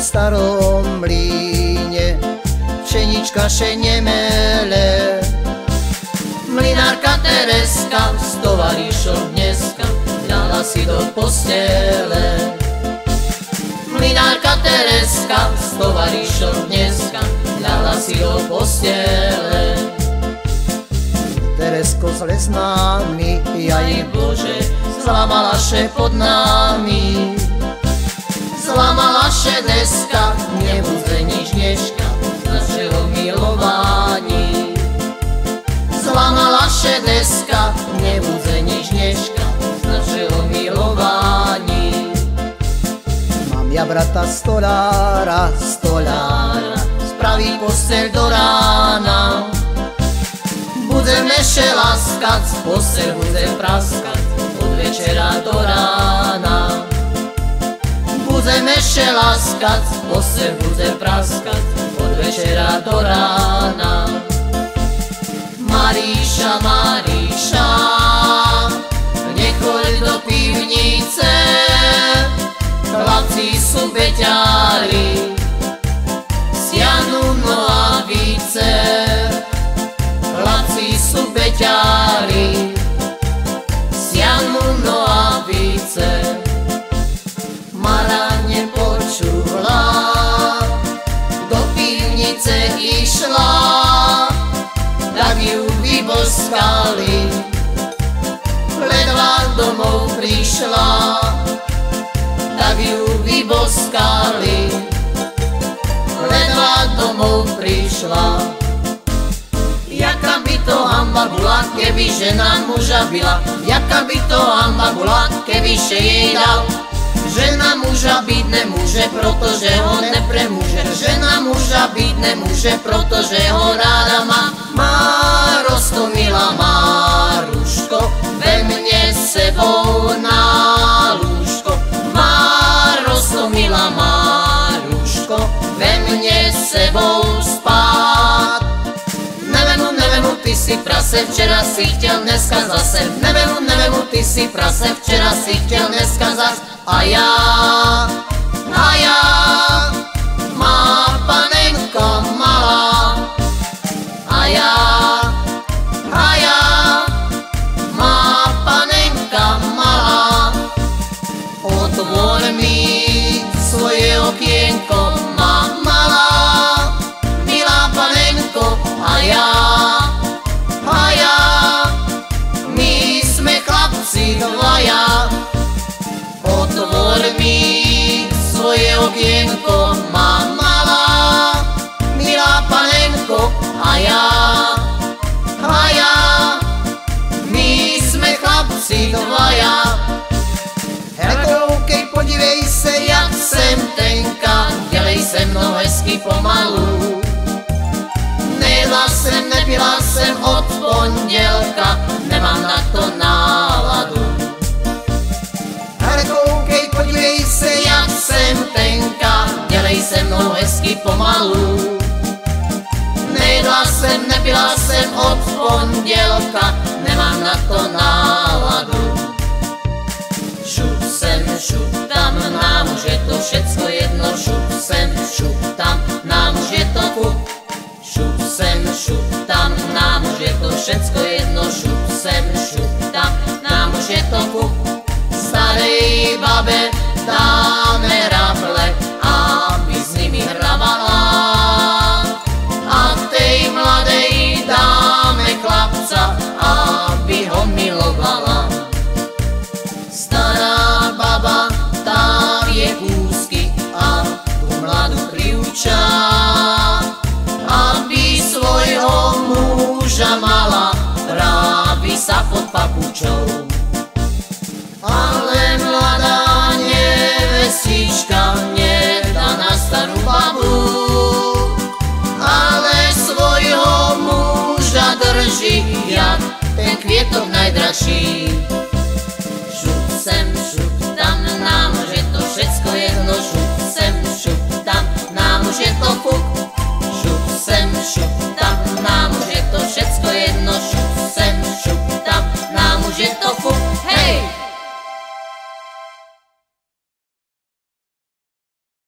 starom mlíne pšenička še nemele. Mlinárka Tereska s tovarišom dneska dala si do postele. Mlinárka Tereska s tovarišom dneska dala si do postele. Teresko zle s nami, jaj Bože, zlamala še pod nami. Zlamala še deska, Brata stolára, stolára, spraví postel do rána. Budeme še laskať, postel bude praskať, od večera do rána. Budeme še laskať, postel bude praskať, od večera do rána. Maríša, Maríša, pivnice išla, tak ju vyboskali. Ledva domov prišla, tak ju vyboskali. Ledva domov prišla. Jaká by to hamba bola, keby žena muža byla. Jaká by to hamba bola, keby še jej dal. Žena muža byť nemôže, protože ho nepremôže. Žena muža byť nemôže, protože ho ráda má. Má roztomila Máruško, ve mne sebou na lúžko. Má roztomila Máruško, ve mne sebou spát. Nevemu, nevemu, ty si prase, včera si chtěl, dneska zase. Nevemu, nevemu, ty si prase, včera si chtěl, dneska zas. A já, a já, má panenka malá. A já, a já, má panenka malá. Otvor mi svoje okienko, svoje pomalu. Nejedla jsem, nepila jsem od pondělka, nemám na to náladu. Šup sem, šup tam, nám už je to všecko jedno, šup sem, šup tam, nám už je to kup. Šup sem, šup tam, nám už je to všecko jedno, šup sem, šup tam, nám už je to kup. Starej babe dáme sa pod papučou. Ale mladá nevestička nedá na starú babu, ale svojho muža drží jak ten kvietok najdražší. šup sem